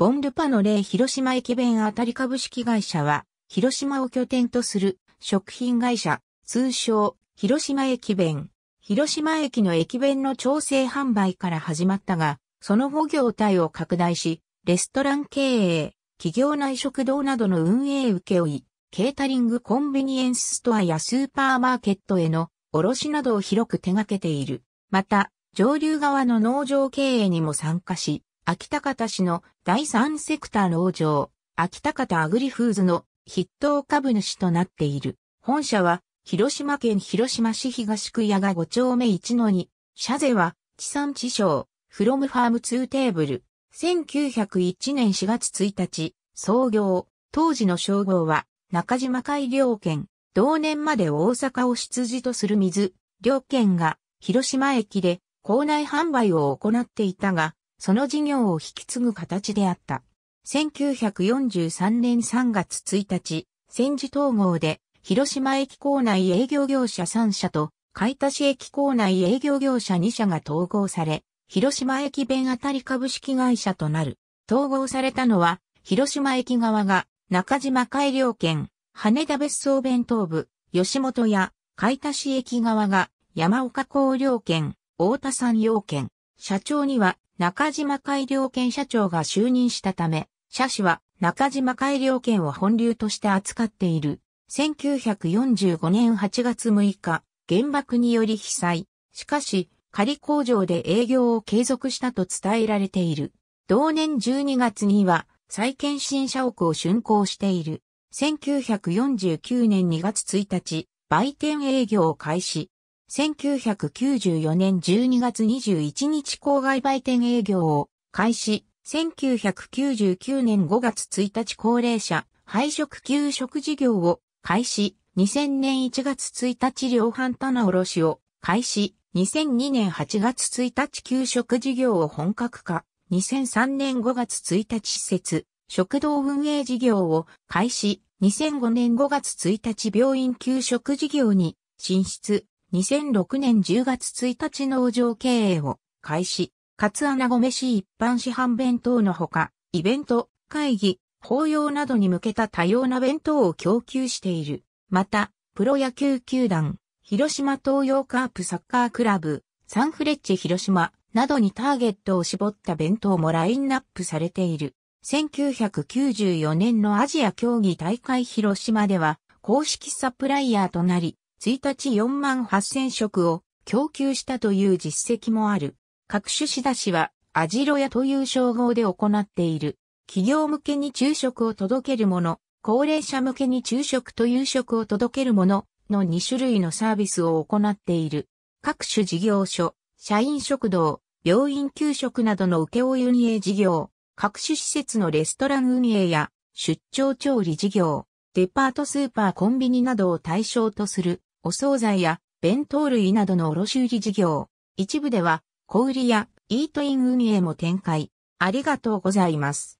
ボンルパの例広島駅弁あたり株式会社は、広島を拠点とする食品会社、通称、広島駅弁。広島駅の駅弁の調整販売から始まったが、その後業態を拡大し、レストラン経営、企業内食堂などの運営受け負い、ケータリングコンビニエンスストアやスーパーマーケットへの卸などを広く手掛けている。また、上流側の農場経営にも参加し、秋田方市の第三セクター農場、秋田方アグリフーズの筆頭株主となっている。本社は、広島県広島市東区屋が5丁目1の2。社税は、地産地消、フロムファーム2テーブル。1901年4月1日、創業。当時の称号は、中島海良県。同年まで大阪を出自とする水、両県が、広島駅で、校内販売を行っていたが、その事業を引き継ぐ形であった。1943年3月1日、戦時統合で、広島駅構内営業業者3社と、海田市駅構内営業業者2社が統合され、広島駅弁あたり株式会社となる。統合されたのは、広島駅側が中島改良県、羽田別荘弁当部、吉本屋、海田市駅側が山岡工業県、大田山陽県。社長には中島改良県社長が就任したため、社主は中島改良県を本流として扱っている。1945年8月6日、原爆により被災。しかし、仮工場で営業を継続したと伝えられている。同年12月には、再建新社屋を竣工している。1949年2月1日、売店営業を開始。1994年12月21日郊外売店営業を開始。1999年5月1日高齢者配食給食事業を開始。2000年1月1日量販棚卸を開始。2002年8月1日給食事業を本格化。2003年5月1日施設、食堂運営事業を開始。2005年5月1日病院給食事業に進出。2006年10月1日農場経営を開始。カツアナゴ飯一般市販弁当のほか、イベント、会議、法要などに向けた多様な弁当を供給している。また、プロ野球球団、広島東洋カープサッカークラブ、サンフレッチェ広島などにターゲットを絞った弁当もラインナップされている。1994年のアジア競技大会広島では公式サプライヤーとなり、1日4万8000食を供給したという実績もある。各種仕出しは、アジロヤという称号で行っている。企業向けに昼食を届けるもの、高齢者向けに昼食と夕食を届けるものの2種類のサービスを行っている。各種事業所、社員食堂、病院給食などの請負運営事業、各種施設のレストラン運営や出張調理事業、デパートスーパーコンビニなどを対象とするお惣菜や弁当類などの卸売事業、一部では小売やイートイン運営も展開。ありがとうございます。